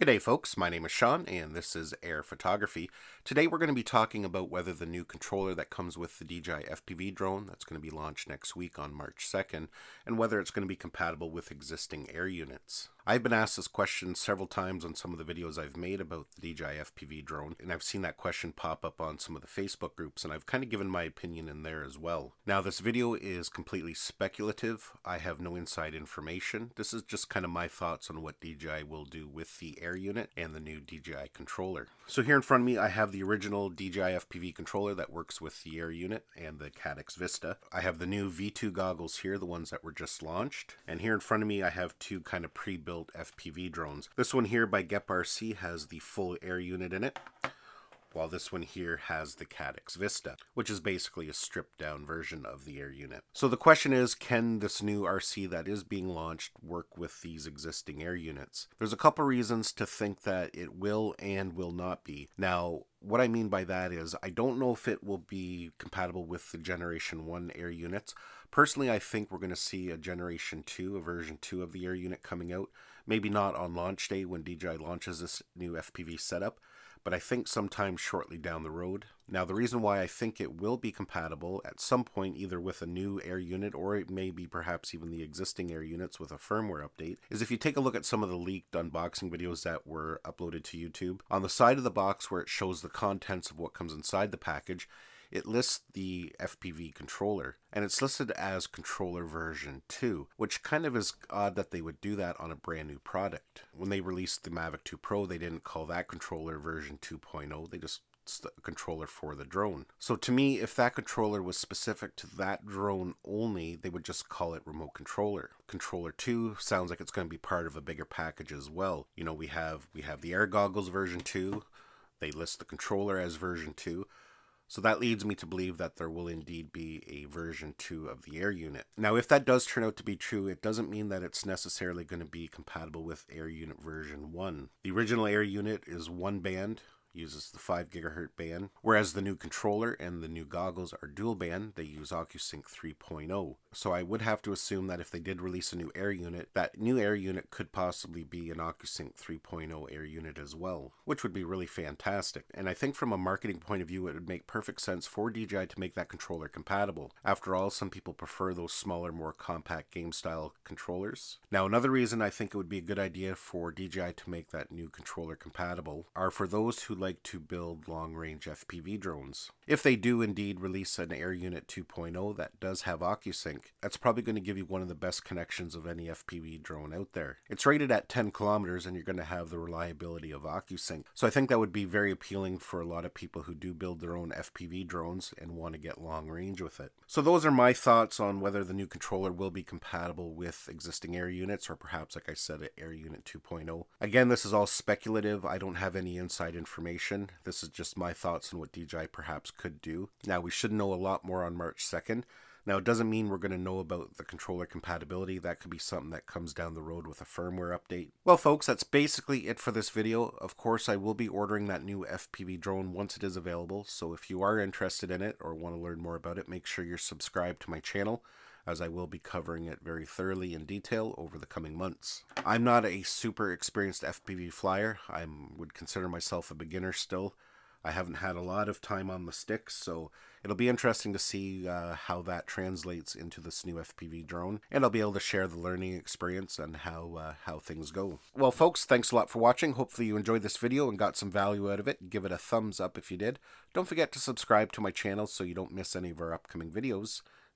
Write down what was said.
G'day folks, my name is Sean and this is Air Photography. Today we're going to be talking about whether the new controller that comes with the DJI FPV drone that's going to be launched next week on March 2nd and whether it's going to be compatible with existing air units. I've been asked this question several times on some of the videos I've made about the DJI FPV drone and I've seen that question pop up on some of the Facebook groups and I've kind of given my opinion in there as well. Now this video is completely speculative. I have no inside information. This is just kind of my thoughts on what DJI will do with the air unit and the new DJI controller. So here in front of me I have the original DJI FPV controller that works with the air unit and the Caddx Vista. I have the new V2 goggles here, the ones that were just launched. And here in front of me I have two kind of pre-built FPV drones. This one here by GepRC has the full air unit in it while this one here has the Caddx Vista, which is basically a stripped down version of the air unit. So the question is, can this new RC that is being launched work with these existing air units? There's a couple reasons to think that it will and will not be. Now, what I mean by that is I don't know if it will be compatible with the Generation 1 air units. Personally, I think we're going to see a Generation 2, a version 2 of the air unit coming out. Maybe not on launch day when DJI launches this new FPV setup, but I think sometime shortly down the road. Now, the reason why I think it will be compatible at some point, either with a new air unit or it may be perhaps even the existing air units with a firmware update, is if you take a look at some of the leaked unboxing videos that were uploaded to YouTube, on the side of the box where it shows the contents of what comes inside the package, it lists the FPV controller and it's listed as controller version 2, which kind of is odd that they would do that on a brand new product. When they released the Mavic 2 Pro, they didn't call that controller version 2.0, they just the controller for the drone. So to me, if that controller was specific to that drone only, they would just call it remote controller. Controller 2 sounds like it's going to be part of a bigger package as well. You know, we have we have the air goggles version 2. They list the controller as version 2. So that leads me to believe that there will indeed be a version 2 of the air unit. Now, if that does turn out to be true, it doesn't mean that it's necessarily going to be compatible with air unit version 1. The original air unit is one band, uses the 5 gigahertz band, whereas the new controller and the new goggles are dual band, they use OcuSync 3.0. So I would have to assume that if they did release a new air unit, that new air unit could possibly be an OcuSync 3.0 air unit as well, which would be really fantastic. And I think from a marketing point of view, it would make perfect sense for DJI to make that controller compatible. After all, some people prefer those smaller, more compact game style controllers. Now, another reason I think it would be a good idea for DJI to make that new controller compatible are for those who like to build long range FPV drones. If they do indeed release an Air Unit 2.0 that does have OcuSync, that's probably going to give you one of the best connections of any FPV drone out there. It's rated at 10 kilometers and you're going to have the reliability of OcuSync. So I think that would be very appealing for a lot of people who do build their own FPV drones and want to get long range with it. So those are my thoughts on whether the new controller will be compatible with existing Air units or perhaps, like I said, Air Unit 2.0. Again, this is all speculative. I don't have any inside information information. This is just my thoughts on what DJI perhaps could do. Now, we should know a lot more on March 2nd. Now, it doesn't mean we're going to know about the controller compatibility. That could be something that comes down the road with a firmware update. Well, folks, that's basically it for this video. Of course, I will be ordering that new FPV drone once it is available. So if you are interested in it or want to learn more about it, make sure you're subscribed to my channel as I will be covering it very thoroughly in detail over the coming months. I'm not a super experienced FPV flyer. I would consider myself a beginner still. I haven't had a lot of time on the sticks, so it'll be interesting to see uh, how that translates into this new FPV drone, and I'll be able to share the learning experience and how uh, how things go. Well, folks, thanks a lot for watching. Hopefully you enjoyed this video and got some value out of it. Give it a thumbs up if you did. Don't forget to subscribe to my channel so you don't miss any of our upcoming videos